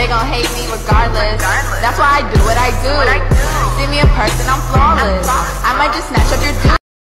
They gon' hate me regardless. That's why I do what I do. See me in person, I'm flawless. I might just snatch